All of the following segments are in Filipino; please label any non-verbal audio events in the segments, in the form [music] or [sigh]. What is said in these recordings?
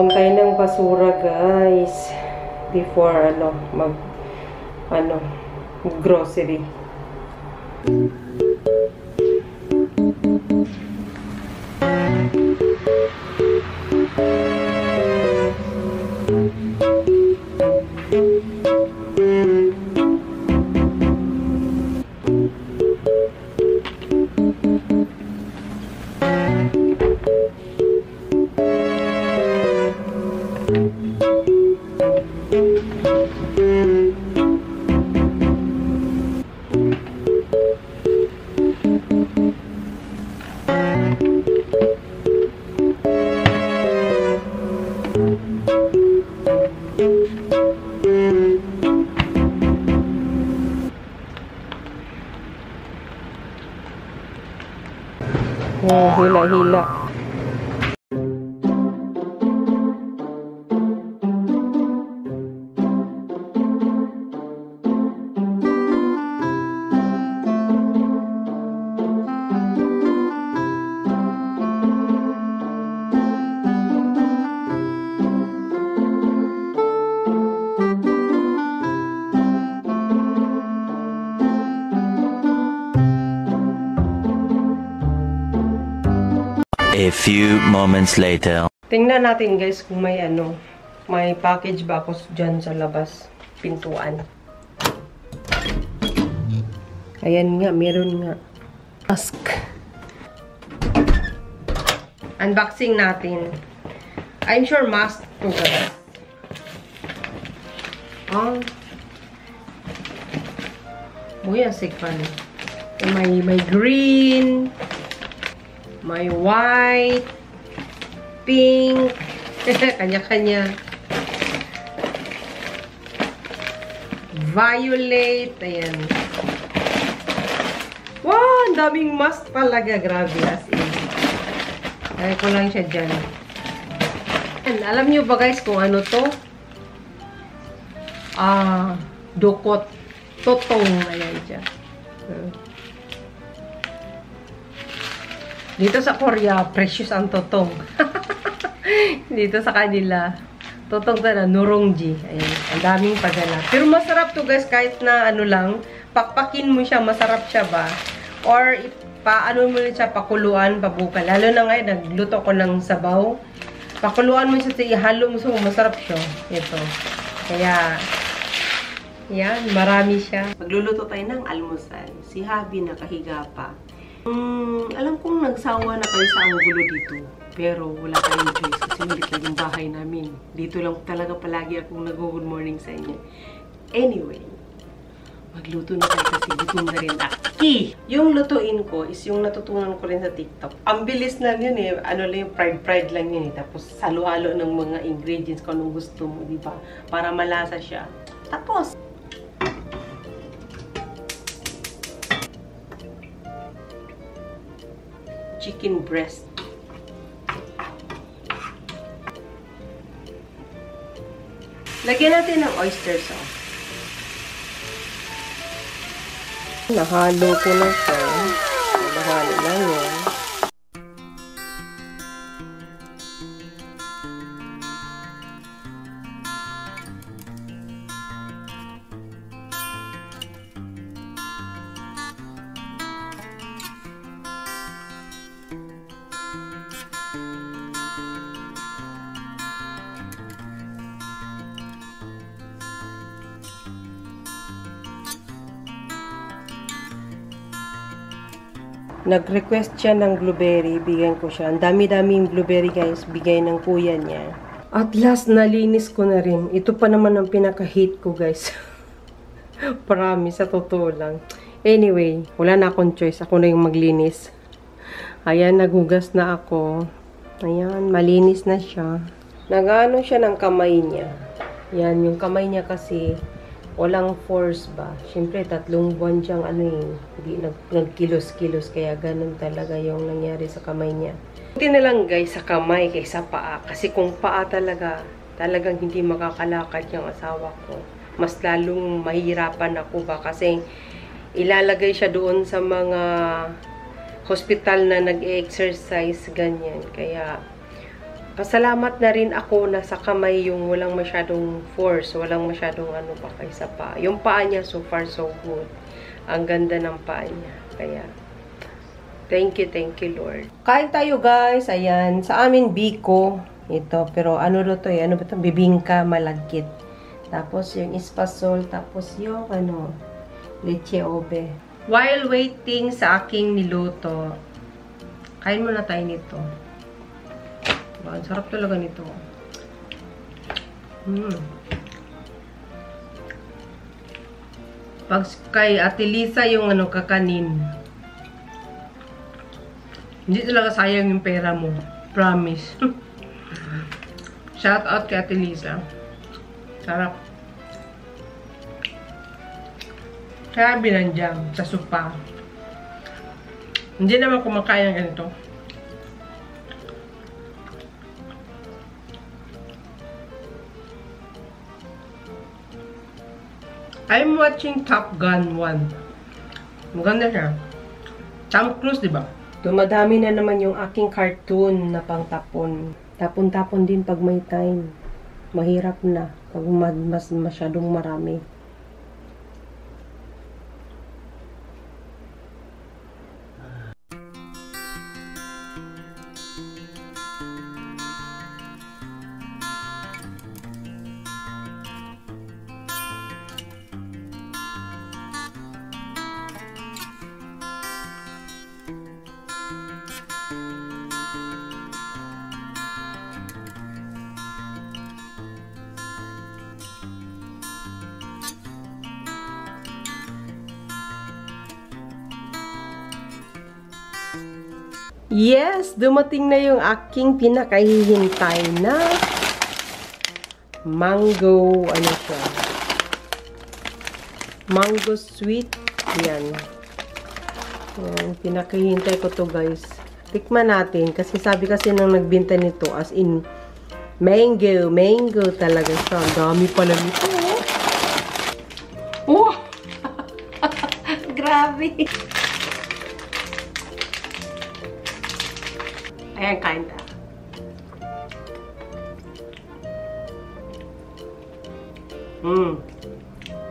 Tapon tayo ng basura, guys. Before, ano, mag, ano, grocery. A few moments later. Tingnan natin guys kung may ano, may package ba ako dyan sa labas, pintuan. Ayan nga, meron nga. Ask. Unboxing natin. I'm sure mask to guys. Oh. Uy, asik pa May, may green, may white, pink, [laughs] kanya-kanya. Violet, ayan. Wow, ang daming mask talaga. Grabe, as in. Kaya ko lang siya dyan. And, alam niyo ba guys kung ano to? Ah, dukot. Totong. Ayan siya. Uh. Dito sa Korea, precious ang totong. [laughs] Dito sa kanila, totong na nurongji. Ayan, ang daming padala. Pero masarap to guys, kahit na ano lang, pakpakin mo siya, masarap siya ba? Or, paano mo siya, pakuluan, pabuka. Lalo na ngayon, nagluto ko ng sabaw. Pakuluan mo siya, ihalo mo siya, masarap siya. Ito. Kaya, yan, marami siya. Magluluto tayo ng almusal. Si Habi nakahiga pa. Mm, alam kong nagsawa na kayo sa angulo dito. Pero wala tayong choice kasi malit lang yung bahay namin. Dito lang talaga palagi akong nag-good morning sa inyo. Anyway, magluto na tayo kasi gutom na rin aki. Yung lutuin ko is yung natutunan ko rin sa TikTok. Ang bilis lang yun eh. Ano lang yung fried-fried lang yun eh. Tapos halo-halo ng mga ingredients kung anong gusto mo, di ba? Para malasa siya. Tapos, chicken breast. Lagyan natin ng oyster sauce. Nahalo ko na siya. Nahalo lang yan. Nag-request siya ng blueberry, bigyan ko siya. Ang dami-daming blueberry guys, bigay ng kuya niya. At last, nalinis ko na rin. Ito pa naman ang pinaka-hate ko guys. [laughs] Promise, sa totoo lang. Anyway, wala na akong choice. Ako na yung maglinis. Ayan, naghugas na ako. Ayan, malinis na siya. Nagano siya ng kamay niya. Yan, yung kamay niya kasi walang force ba. Siyempre, tatlong buwan siyang ano eh, hindi nag, nagkilos-kilos, kaya ganun talaga yung nangyari sa kamay niya. Buti na lang guys, sa kamay kaysa paa. Kasi kung paa talaga, talagang hindi makakalakad yung asawa ko. Mas lalong mahirapan ako ba kasi ilalagay siya doon sa mga hospital na nag-exercise ganyan. Kaya Pasalamat na rin ako na sa kamay yung walang masyadong force, walang masyadong ano pa kaysa pa. Yung paa niya so far so good. Ang ganda ng paa niya. Kaya, thank you, thank you Lord. Kain tayo guys. Ayan, sa amin biko. Ito, pero ano to eh? Ano ba to? Bibingka malagkit. Tapos yung espasol, tapos yung ano, leche obe. While waiting sa aking niluto, kain muna tayo nito. Diba? Ang sarap talaga nito. Mm. Pag kay Ate Lisa yung ano kakanin, hindi talaga sayang yung pera mo. Promise. [laughs] Shout out kay Ate Lisa. Sarap. Kaya binandyang sa supa. Hindi naman kumakain ng ganito. I'm watching Top Gun 1. Maganda siya. Tom Cruise, di ba? Dumadami na naman yung aking cartoon na pangtapon. Tapon-tapon din pag may time. Mahirap na pag mas masyadong marami. Yes, dumating na yung aking pinakahihintay na mango, ano siya, mango sweet, yan. Yan, pinakahihintay ko to guys. Tikman natin, kasi sabi kasi nang nagbinta nito, as in, mango, mango talaga siya. Ang dami pala nito. Oh! [laughs] Grabe! Ayan, kain ta. Mm.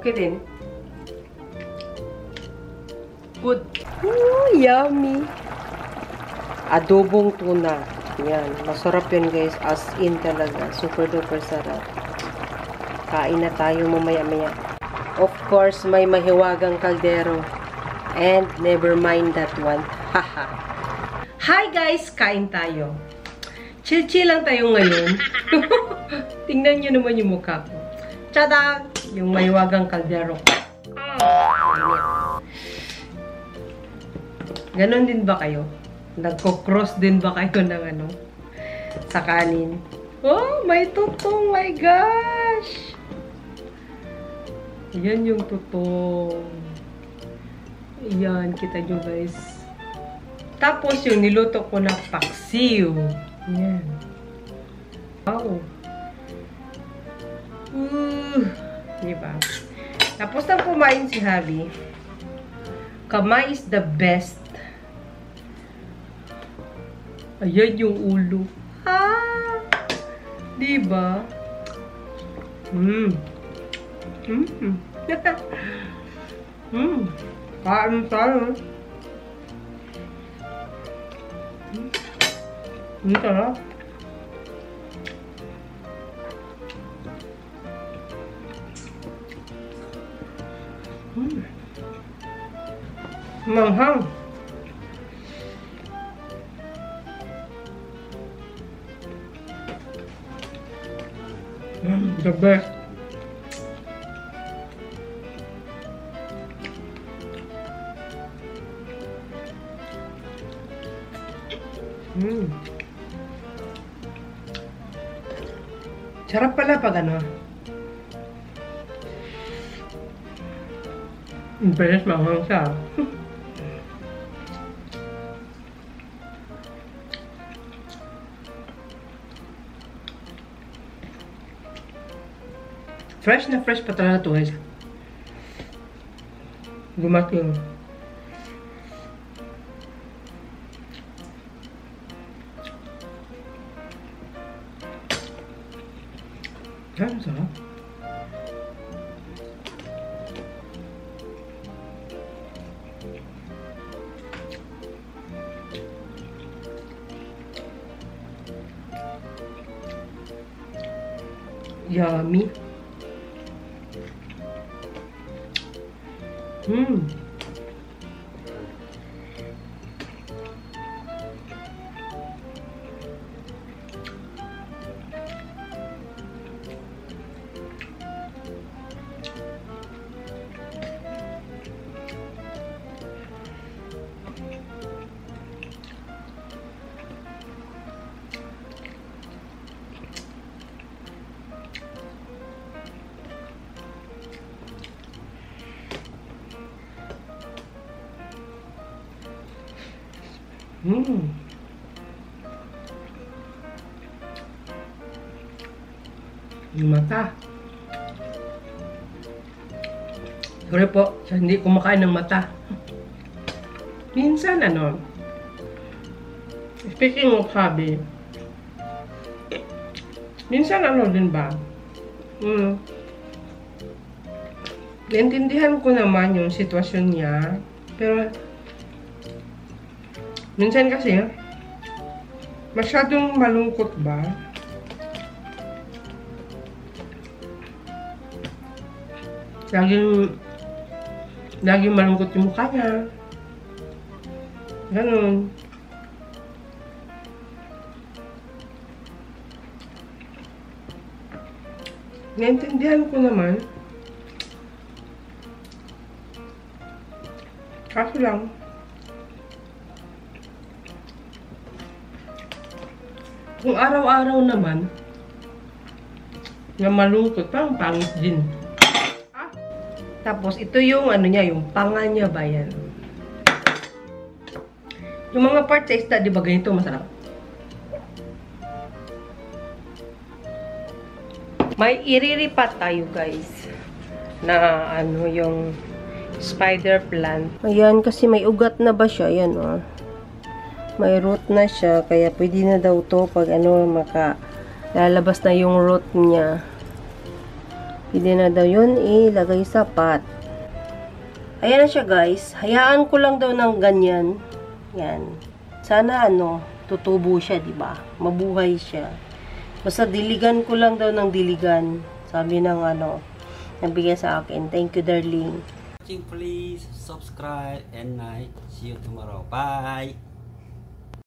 Okay din. Good. Ooh, yummy. Adobong tuna. Yan. Masarap yun guys. As in talaga. Super duper sarap. Kain na tayo mamaya-maya. Of course, may mahiwagang kaldero. And never mind that one. [laughs] Haha. Hi guys! Kain tayo. Chill-chill lang tayo ngayon. [laughs] Tingnan nyo naman yung mukha ko. Tada! Yung mahiwagang kaldero ko. Ganon din ba kayo? Nagko-cross din ba kayo ng ano? Sa kanin? Oh, may tutong! My gosh! Yan yung tutong. Yan, kita nyo guys. Tapos yung niluto ko na paksiw. Yan. Wow. Uh, diba? Tapos na kumain si Javi. Kamay is the best. Ayan yung ulo. Ah! Diba? Mmm. Mmm. [laughs] Mmm. Kain tayo. Ang sarap. Mm. Manghang. Mm, the best. Sarap pala pag ano. Ang beses manghang siya. fresh na fresh pa talaga to guys. Gumating. 叫米 Mmm. Yung mata. Sorry po, sa hindi kumakain ng mata. Minsan ano, speaking of hobby, minsan ano din ba, hmm, naintindihan ko naman yung sitwasyon niya, pero Minsan kasi, masyadong malungkot ba? Laging, laging malungkot yung mukha niya. Ganun. Naintindihan ko naman. Kaso lang, Kung araw-araw naman, na malungkot, parang pangit din. Ah. Tapos, ito yung ano niya, yung panga niya ba yan? Yung mga parts sa isda, di ba ganito masarap? May iriripat tayo, guys. Na ano, yung spider plant. Ayan, kasi may ugat na ba siya? Ayan, oh may root na siya kaya pwede na daw to pag ano maka lalabas na yung root niya. Pwede na daw yun ilagay sa pot. Ayan na siya guys. Hayaan ko lang daw ng ganyan. Yan. Sana ano tutubo siya di ba? Mabuhay siya. Basta diligan ko lang daw ng diligan. Sabi ng ano nabigay sa akin. Thank you darling. Please subscribe and I see you tomorrow. Bye.